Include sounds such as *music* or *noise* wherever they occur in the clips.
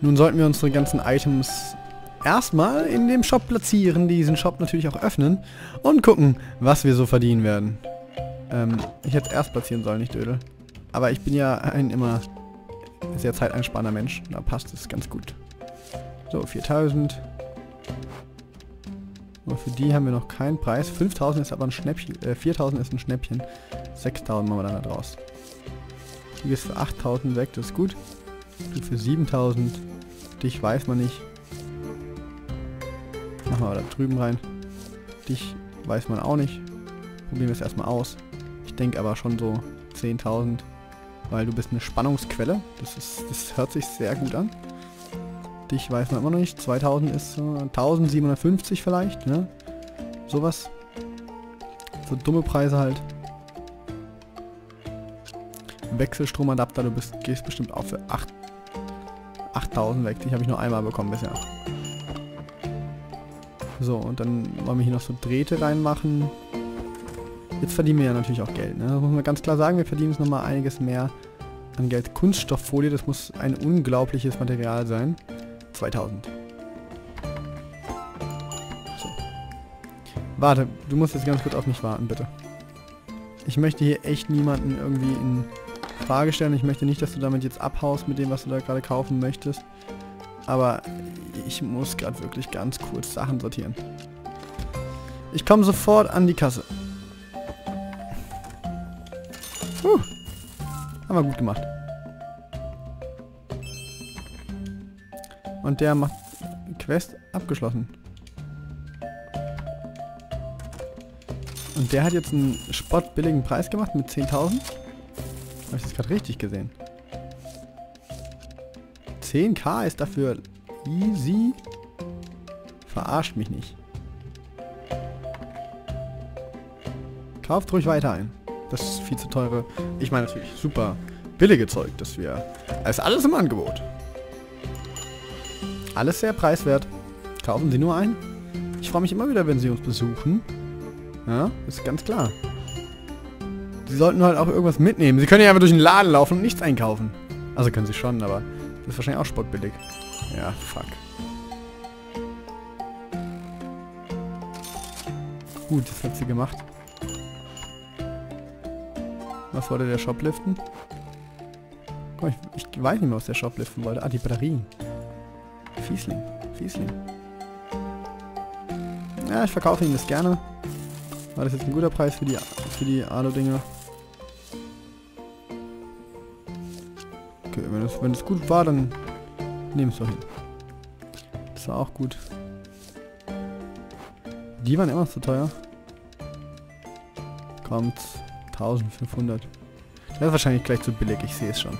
Nun sollten wir unsere ganzen Items erstmal in dem Shop platzieren, diesen Shop natürlich auch öffnen und gucken, was wir so verdienen werden. Ähm, ich hätte es erst platzieren sollen, nicht Ödel. Aber ich bin ja ein immer sehr zeiteinsparender Mensch. Da passt es ganz gut. So, 4000. Aber für die haben wir noch keinen Preis. 5000 ist aber ein Schnäppchen. Äh, 4000 ist ein Schnäppchen. 6000 machen wir dann da draus. Du gehst für 8000 weg, das ist gut. Für 7000. Dich weiß man nicht. Machen wir da drüben rein. Dich weiß man auch nicht. Probieren wir es erstmal aus. Ich denke aber schon so 10.000. Weil du bist eine Spannungsquelle. Das, ist, das hört sich sehr gut an. Dich weiß man immer noch nicht. 2000 ist äh, 1750 vielleicht, ne? Sowas. So dumme Preise halt. Wechselstromadapter, du bist, gehst bestimmt auch für 8, 8000 weg. Die habe ich nur einmal bekommen bisher. So, und dann wollen wir hier noch so Drähte reinmachen. Jetzt verdienen wir ja natürlich auch Geld. Ne? Das muss man ganz klar sagen, wir verdienen jetzt nochmal einiges mehr an Geld. Kunststofffolie, das muss ein unglaubliches Material sein. 2000. So. Warte, du musst jetzt ganz kurz auf mich warten, bitte. Ich möchte hier echt niemanden irgendwie in Frage stellen. Ich möchte nicht, dass du damit jetzt abhaust mit dem, was du da gerade kaufen möchtest. Aber ich muss gerade wirklich ganz kurz Sachen sortieren. Ich komme sofort an die Kasse. Puh. Haben wir gut gemacht. Und der macht Quest abgeschlossen. Und der hat jetzt einen spottbilligen Preis gemacht mit 10.000. Habe ich das gerade richtig gesehen? 10k ist dafür easy. Verarscht mich nicht. Kauft ruhig weiter ein. Das ist viel zu teure. Ich meine natürlich super billige Zeug, das wir... Es ist alles im Angebot. Alles sehr preiswert. Kaufen Sie nur ein. Ich freue mich immer wieder, wenn Sie uns besuchen. Ja, ist ganz klar. Sie sollten halt auch irgendwas mitnehmen. Sie können ja einfach durch den Laden laufen und nichts einkaufen. Also können Sie schon, aber das ist wahrscheinlich auch spottbillig. Ja, fuck. Gut, das hat sie gemacht. Was wollte der Shopliften? Oh, ich, ich weiß nicht mehr, was der Shopliften wollte. Ah, die Batterien. Fiesling. Fiesling. Ja, ich verkaufe ihm das gerne. War das jetzt ein guter Preis für die, für die Alu-Dinger? Wenn es, gut war, dann nehmen es doch hin. Das war auch gut. Die waren immer zu teuer. Kommt 1500. Das ist wahrscheinlich gleich zu billig, ich sehe es schon.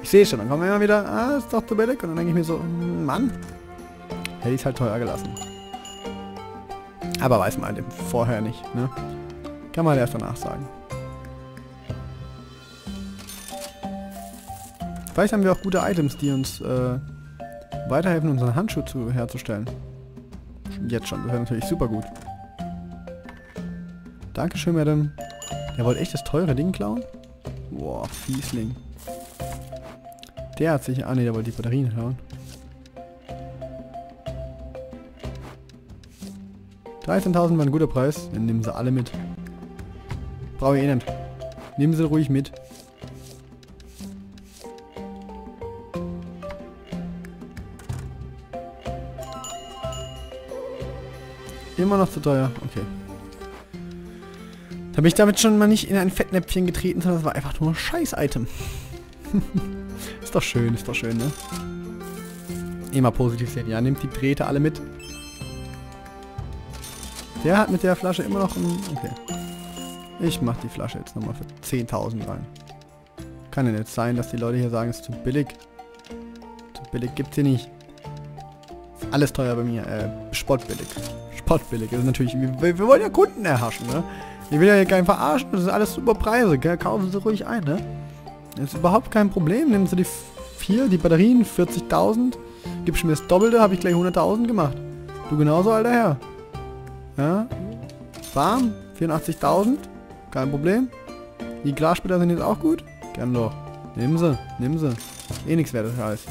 Ich sehe es schon, dann kommen wir immer wieder, ah, ist doch zu billig. Und dann denke ich mir so, hm, Mann, hätte ich es halt teuer gelassen. Aber weiß man halt vorher nicht, ne? Kann man erst danach sagen. Vielleicht haben wir auch gute Items, die uns äh, weiterhelfen, unseren Handschuh zu, herzustellen. Jetzt schon, das wäre natürlich super gut. Dankeschön, Madame. Der wollte echt das teure Ding klauen? Boah, Fiesling. Der hat sich... Ah ne, der wollte die Batterien klauen. 13.000 war ein guter Preis. Dann nehmen sie alle mit. Brauche ich eh nicht. Nehmen sie ruhig mit. Immer noch zu teuer. Okay. Da bin ich damit schon mal nicht in ein Fettnäpfchen getreten, sondern das war einfach nur ein Scheiß-Item. *laughs* ist doch schön, ist doch schön, ne? Immer positiv sehen. Ja, nimmt die Drähte alle mit. Der hat mit der Flasche immer noch ein... Okay. Ich mach die Flasche jetzt nochmal für 10.000 rein. Kann ja nicht sein, dass die Leute hier sagen, es ist zu billig. Zu billig gibt's hier nicht. Alles teuer bei mir. Äh, spottbillig. Spottbillig. Ist natürlich... Wir, wir wollen ja Kunden erhaschen, ne? Ich will ja hier keinen verarschen. Das ist alles super Preise. Gell? Kaufen Sie ruhig ein, ne? Das ist überhaupt kein Problem. Nehmen Sie die vier, die Batterien, 40.000. Gibst mir das Doppelte, habe ich gleich 100.000 gemacht. Du genauso, alter Herr. Ja? Bam, 84.000. Kein Problem. Die Glassplitter sind jetzt auch gut. Gern doch. Nehmen sie, nehmen sie. Eh nichts wert, das heißt.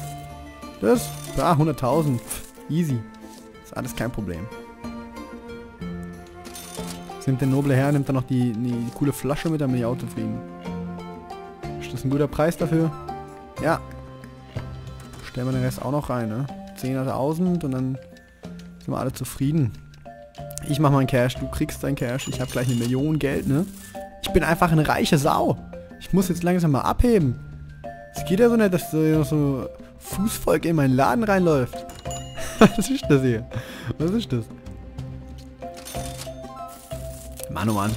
Das? Ah, 100.000. Easy. Ist alles kein Problem. Jetzt nimmt der noble Herr, nimmt dann noch die, die coole Flasche mit, bin ich auch zufrieden. Ist das ein guter Preis dafür? Ja. Stellen wir den Rest auch noch rein, ne? 10.000 und dann sind wir alle zufrieden. Ich mach meinen Cash, du kriegst dein Cash. Ich habe gleich eine Million Geld, ne? Ich bin einfach eine reiche Sau. Ich muss jetzt langsam mal abheben. Es geht ja so nicht, dass so, so Fußvolk in meinen Laden reinläuft. *laughs* Was ist das hier? Was ist das? Mann, oh Mann.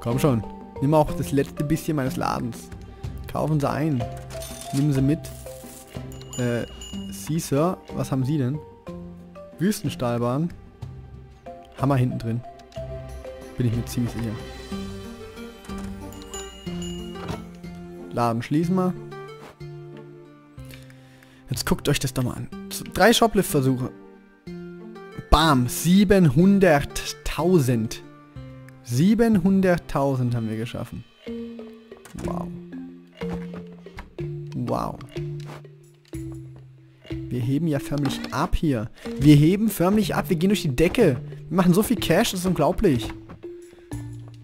Komm schon. Nimm auch das letzte bisschen meines Ladens. Kaufen Sie ein. Nehmen Sie mit. Äh, Sie, Sir, was haben Sie denn? Wüstenstahlbahn. Hammer hinten drin. Bin ich mir ziemlich sicher. Laden schließen wir. Jetzt guckt euch das doch mal an. Drei Shoplift-Versuche. Bam, 700.000. 700.000 haben wir geschaffen. Wow. Wow. Wir heben ja förmlich ab hier. Wir heben förmlich ab. Wir gehen durch die Decke. Wir machen so viel Cash, das ist unglaublich.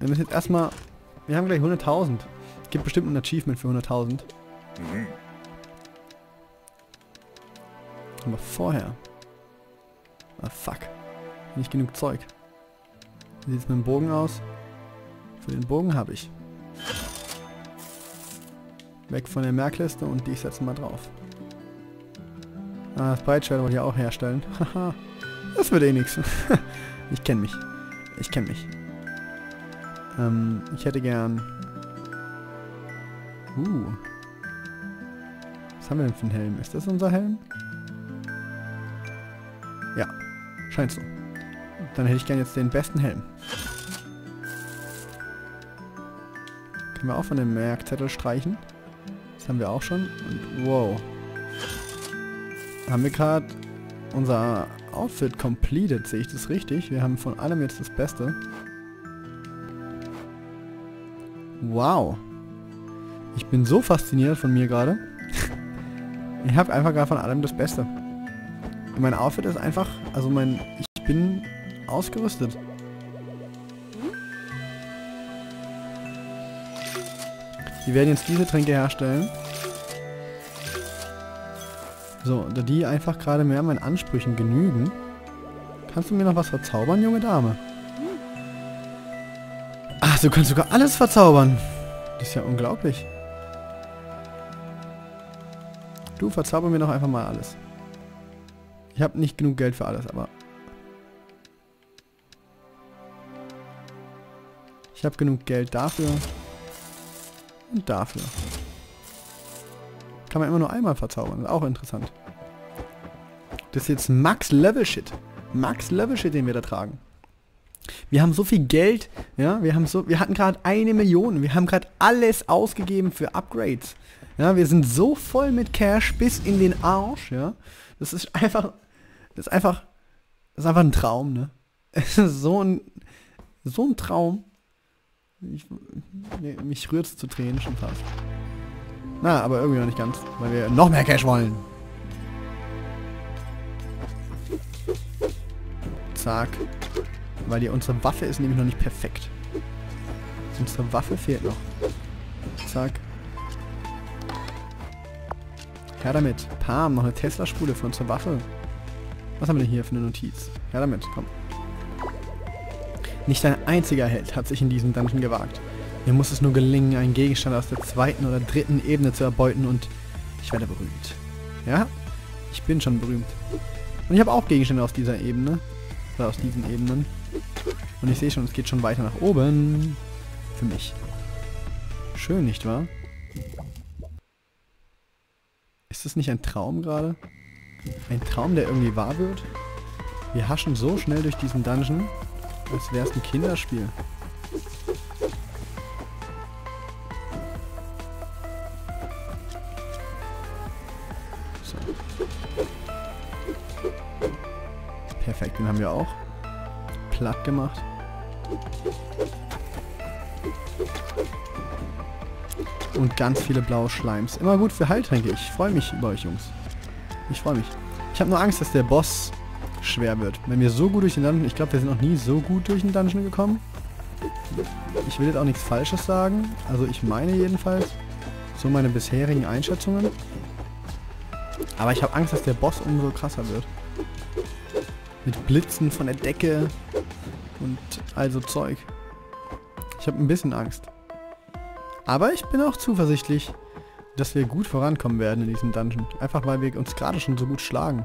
Wir müssen jetzt erstmal... Wir haben gleich 100.000. Gibt bestimmt ein Achievement für 100.000. Mhm. Aber vorher... Ah, fuck. Nicht genug Zeug. Wie sieht es mit dem Bogen aus? Für den Bogen habe ich. Weg von der Merkliste und die setzen wir drauf. Ah, das Breitschwert wollte ich auch herstellen. *laughs* Haha. das wird eh nichts. *laughs* Ich kenne mich. Ich kenne mich. Ähm, ich hätte gern... Uh. Was haben wir denn für einen Helm? Ist das unser Helm? Ja. Scheint so. Dann hätte ich gern jetzt den besten Helm. Können wir auch von dem Merkzettel streichen. Das haben wir auch schon. Und wow. Haben wir gerade unser Outfit completed, sehe ich das richtig? Wir haben von allem jetzt das Beste. Wow. Ich bin so fasziniert von mir gerade. *laughs* ich habe einfach gerade von allem das Beste. Und mein Outfit ist einfach, also mein, ich bin ausgerüstet. Wir werden jetzt diese Tränke herstellen. So, da die einfach gerade mehr meinen Ansprüchen genügen. Kannst du mir noch was verzaubern, junge Dame? Ach, du kannst sogar alles verzaubern. Das ist ja unglaublich. Du verzauber mir doch einfach mal alles. Ich habe nicht genug Geld für alles, aber... Ich habe genug Geld dafür. Und dafür. Kann man immer nur einmal verzaubern. Auch interessant. Das ist jetzt Max Level Shit. Max Level Shit, den wir da tragen. Wir haben so viel Geld, ja, wir haben so, wir hatten gerade eine Million, wir haben gerade alles ausgegeben für Upgrades. Ja, wir sind so voll mit Cash bis in den Arsch, ja. Das ist einfach, das ist einfach, das ist einfach ein Traum, ne? *laughs* Es ist so ein, so ein Traum. Ich, nee, mich rührt es zu Tränen schon fast. Na, aber irgendwie noch nicht ganz, weil wir noch mehr Cash wollen. Zack. Weil die, unsere Waffe ist nämlich noch nicht perfekt. Unsere Waffe fehlt noch. Zack. Her damit. Pam, noch eine Tesla-Spule für unsere Waffe. Was haben wir denn hier für eine Notiz? Her damit, komm. Nicht ein einziger Held hat sich in diesem Dungeon gewagt. Mir muss es nur gelingen, einen Gegenstand aus der zweiten oder dritten Ebene zu erbeuten und ich werde berühmt. Ja? Ich bin schon berühmt. Und ich habe auch Gegenstände aus dieser Ebene. Oder aus diesen Ebenen. Und ich sehe schon, es geht schon weiter nach oben. Für mich. Schön, nicht wahr? Ist das nicht ein Traum gerade? Ein Traum, der irgendwie wahr wird? Wir haschen so schnell durch diesen Dungeon, als wäre es ein Kinderspiel. Perfekt, den haben wir auch platt gemacht. Und ganz viele blaue Schleims. Immer gut für Heiltränke. Ich freue mich über euch, Jungs. Ich freue mich. Ich habe nur Angst, dass der Boss schwer wird. Wenn wir so gut durch den Dungeon... Ich glaube, wir sind noch nie so gut durch den Dungeon gekommen. Ich will jetzt auch nichts Falsches sagen. Also ich meine jedenfalls so meine bisherigen Einschätzungen. Aber ich habe Angst, dass der Boss umso krasser wird. Mit Blitzen von der Decke und also Zeug. Ich habe ein bisschen Angst. Aber ich bin auch zuversichtlich, dass wir gut vorankommen werden in diesem Dungeon. Einfach weil wir uns gerade schon so gut schlagen.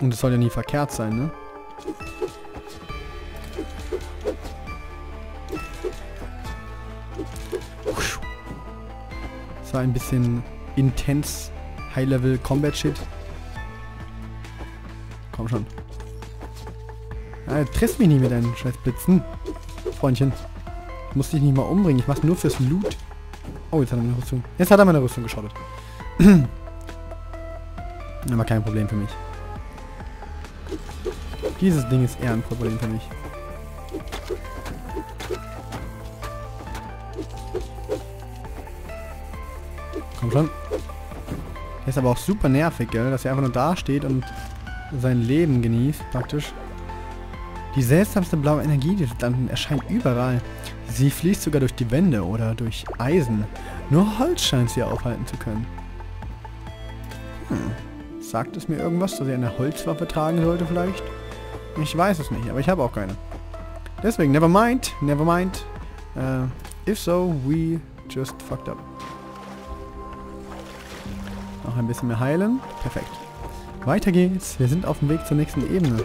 Und es soll ja nie verkehrt sein, ne? Das war ein bisschen intens High-Level Combat Shit. Komm schon. Ja, triffst mich nicht mit deinen scheiß Blitzen. Freundchen. Ich muss dich nicht mal umbringen. Ich mach's nur fürs Loot. Oh, jetzt hat er meine Rüstung. Jetzt hat er meine Rüstung geschottet. *clears throat* Aber kein Problem für mich. Dieses Ding ist eher ein Problem für mich. Komm schon. Der ist aber auch super nervig, gell? Dass er einfach nur da steht und sein Leben genießt, praktisch. Die seltsamste blaue Energie dieses Dungeon erscheint überall. Sie fließt sogar durch die Wände oder durch Eisen. Nur Holz scheint sie aufhalten zu können. Hm. Sagt es mir irgendwas, dass ich eine Holzwaffe tragen sollte vielleicht? Ich weiß es nicht, aber ich habe auch keine. Deswegen, never mind, never mind. Uh, if so, we just fucked up. Noch ein bisschen mehr heilen. Perfekt. Weiter geht's. Wir sind auf dem Weg zur nächsten Ebene.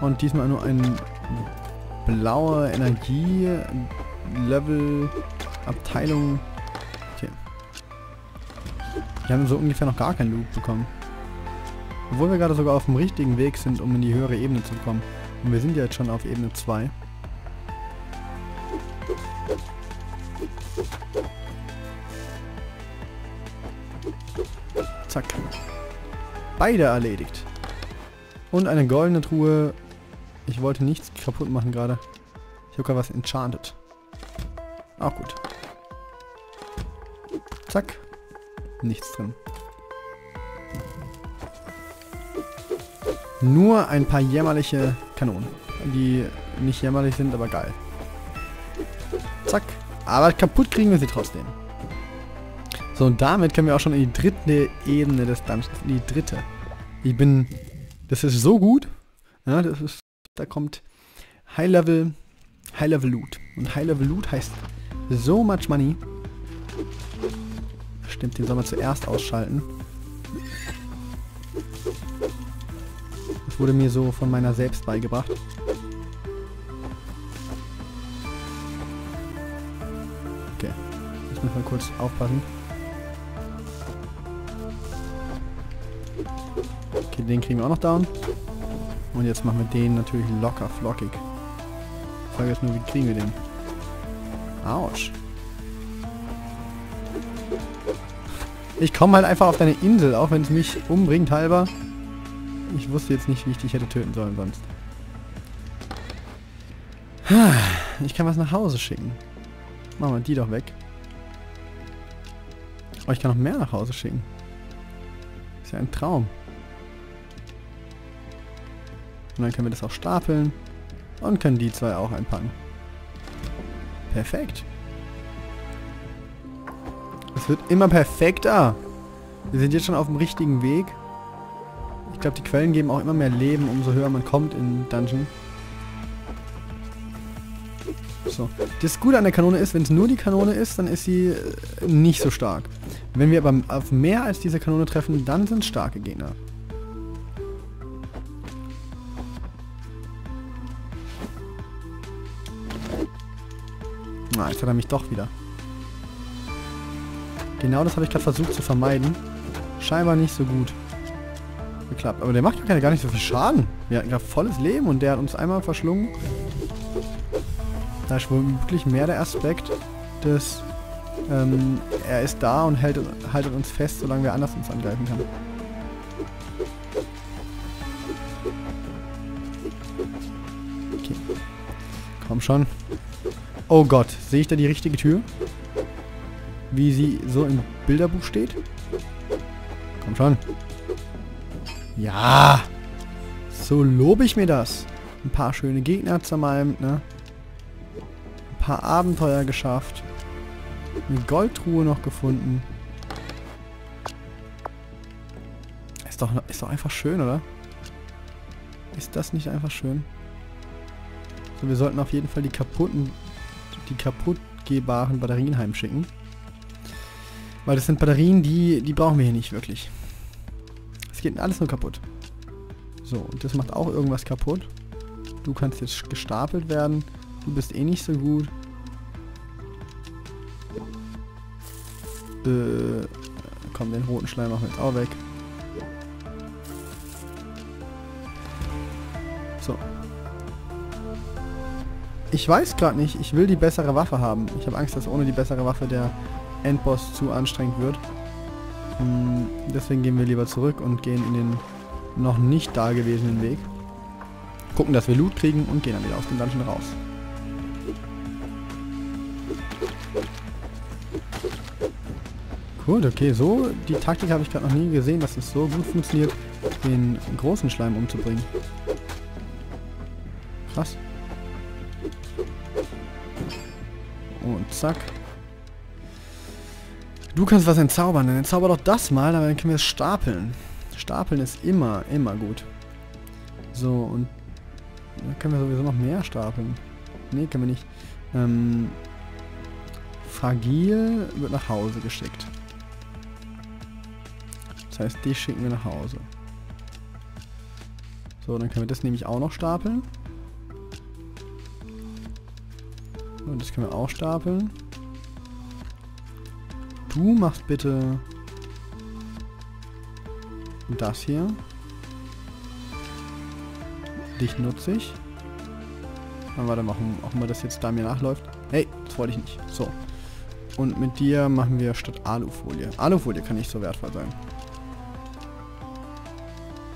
Und diesmal nur ein blaue Energie Level Abteilung. Okay. Wir haben so ungefähr noch gar keinen Loot bekommen. Obwohl wir gerade sogar auf dem richtigen Weg sind, um in die höhere Ebene zu kommen. Und wir sind ja jetzt schon auf Ebene 2. Zack. Beide erledigt. Und eine goldene Truhe. Ich wollte nichts kaputt machen gerade. Ich habe gerade was enchanted. Auch gut. Zack. Nichts drin. Nur ein paar jämmerliche Kanonen. Die nicht jämmerlich sind, aber geil. Zack. Aber kaputt kriegen wir sie trotzdem. So, und damit können wir auch schon in die dritte Ebene des Dungeons. Die dritte. Ich bin... Das ist so gut. Ja, das ist... Da kommt High Level... High Level Loot. Und High Level Loot heißt so much money. Stimmt, den soll man zuerst ausschalten. Wurde mir so von meiner selbst beigebracht. Okay. Jetzt müssen wir kurz aufpassen. Okay, den kriegen wir auch noch down. Und jetzt machen wir den natürlich locker flockig. Die Frage ist nur, wie kriegen wir den? Autsch. Ich komme halt einfach auf deine Insel, auch wenn es mich umbringt halber. Ich wusste jetzt nicht, wie ich dich hätte töten sollen sonst. Ich kann was nach Hause schicken. Machen wir die doch weg. Oh, ich kann noch mehr nach Hause schicken. Ist ja ein Traum. Und dann können wir das auch stapeln. Und können die zwei auch einpacken. Perfekt. Es wird immer perfekter. Wir sind jetzt schon auf dem richtigen Weg. Ich glaube, die Quellen geben auch immer mehr Leben, umso höher man kommt in Dungeon. So. Das Gute an der Kanone ist, wenn es nur die Kanone ist, dann ist sie äh, nicht so stark. Wenn wir aber auf mehr als diese Kanone treffen, dann sind starke Gegner. Na, jetzt hat er mich doch wieder. Genau das habe ich gerade versucht zu vermeiden. Scheinbar nicht so gut geklappt. Aber der macht ja gar nicht so viel Schaden. Wir hatten gerade volles Leben und der hat uns einmal verschlungen. Da ist wohl wirklich mehr der Aspekt des... Ähm, er ist da und hält, haltet uns fest, solange wer anders uns angreifen kann. Okay. Komm schon. Oh Gott, sehe ich da die richtige Tür? wie sie so im Bilderbuch steht? Komm schon. Ja. So lobe ich mir das. Ein paar schöne Gegner zermalmt, ne? Ein paar Abenteuer geschafft. Eine Goldtruhe noch gefunden. Ist doch, ist doch einfach schön, oder? Ist das nicht einfach schön? So, wir sollten auf jeden Fall die kaputten, die kaputtgehbaren Batterien heimschicken. Weil das sind Batterien, die, die brauchen wir hier nicht wirklich. Geht alles nur kaputt. So, und das macht auch irgendwas kaputt. Du kannst jetzt gestapelt werden. Du bist eh nicht so gut. Äh, komm, den roten Schleim machen wir jetzt auch weg. So. Ich weiß gerade nicht. Ich will die bessere Waffe haben. Ich habe Angst, dass ohne die bessere Waffe der Endboss zu anstrengend wird. Deswegen gehen wir lieber zurück und gehen in den noch nicht dagewesenen Weg. Gucken, dass wir Loot kriegen und gehen dann wieder aus dem Dungeon raus. Cool, okay, so, die Taktik habe ich gerade noch nie gesehen, dass es so gut funktioniert, den großen Schleim umzubringen. Krass. Und zack. Du kannst was entzaubern, dann entzauber doch das mal, dann können wir es stapeln. Stapeln ist immer, immer gut. So, und dann können wir sowieso noch mehr stapeln. Ne, können wir nicht. Ähm, Fragil wird nach Hause geschickt. Das heißt, die schicken wir nach Hause. So, dann können wir das nämlich auch noch stapeln. Und das können wir auch stapeln. Du machst bitte das hier. Dich nutze ich. Dann warte mal, auch mal das jetzt da mir nachläuft. Hey, das wollte ich nicht. So. Und mit dir machen wir statt Alufolie. Alufolie kann nicht so wertvoll sein.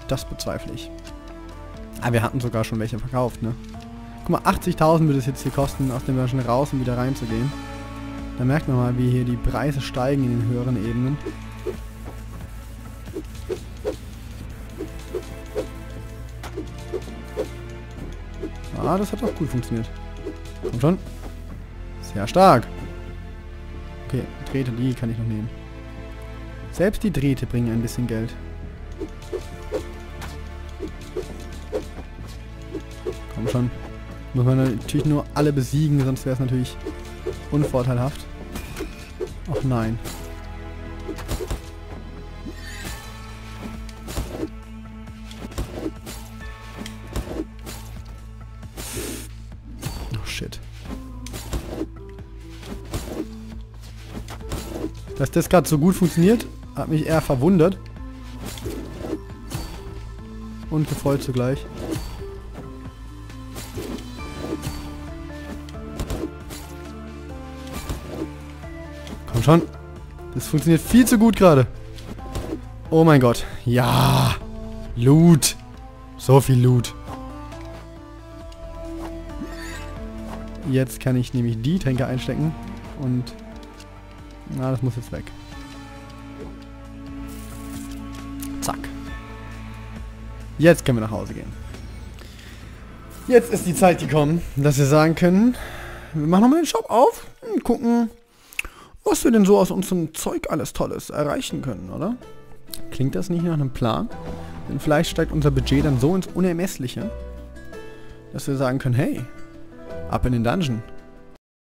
Das bezweifle ich. Aber wir hatten sogar schon welche verkauft, ne? Guck mal, 80.000 würde es jetzt hier kosten, aus dem Dungeon raus und wieder reinzugehen. Da merkt man mal, wie hier die Preise steigen in den höheren Ebenen. Ah, das hat auch gut funktioniert. Komm schon. Sehr stark. Okay, Drähte, die kann ich noch nehmen. Selbst die Drähte bringen ein bisschen Geld. Komm schon. Muss man natürlich nur alle besiegen, sonst wäre es natürlich unvorteilhaft. Ach nein. Oh shit. Dass das gerade so gut funktioniert, hat mich eher verwundert. Und gefreut zugleich. Schon. Das funktioniert viel zu gut gerade. Oh mein Gott. Ja. Loot. So viel Loot. Jetzt kann ich nämlich die Tränke einstecken. Und... Na, das muss jetzt weg. Zack. Jetzt können wir nach Hause gehen. Jetzt ist die Zeit gekommen, dass wir sagen können, wir machen nochmal den Shop auf und gucken, was wir denn so aus unserem Zeug alles Tolles erreichen können, oder? Klingt das nicht nach einem Plan? Denn vielleicht steigt unser Budget dann so ins Unermessliche, dass wir sagen können, hey, ab in den Dungeon.